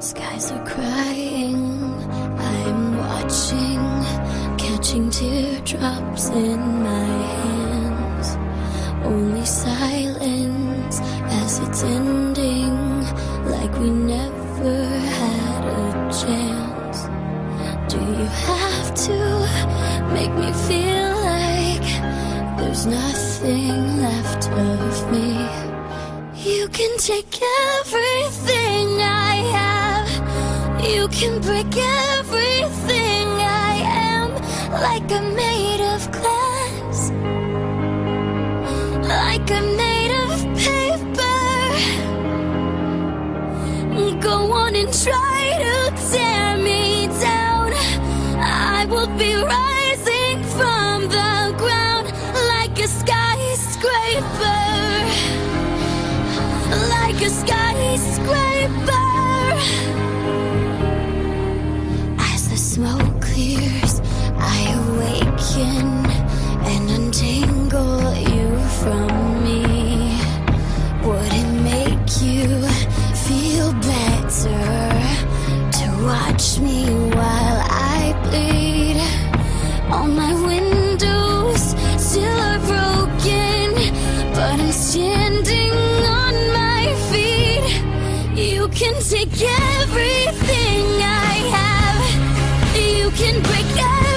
Skies are crying, I'm watching, catching teardrops in my hands. Only silence as it's ending, like we never had a chance. Do you have to make me feel like there's nothing left of me? You can take everything You can break everything I am. Like I'm made of glass. Like I'm made of paper. Go on and try to tear me down. I will be rising from the ground like a skyscraper like a skyscraper. skin and untangle you from me? Would it make you feel better to watch me while I bleed? All my windows still are broken, but I'm standing on my feet. You can take everything I have, you can break everything.